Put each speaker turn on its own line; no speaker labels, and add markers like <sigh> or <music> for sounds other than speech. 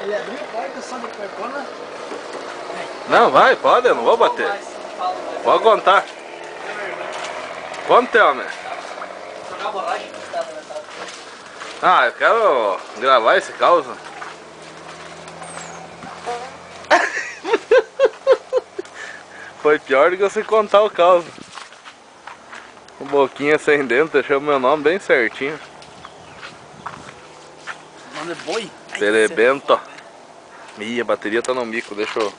Ele abriu a porta só de portona.
Não, vai, pode, eu não vou bater. Pode contar. Quanto é, homem? Ah, eu quero gravar esse caos. <laughs> Foi pior do que você contar o caos. Um boquinha sem dentro, deixou meu nome bem certinho.
Nome é boi.
Terebento. a bateria tá no mico, deixa eu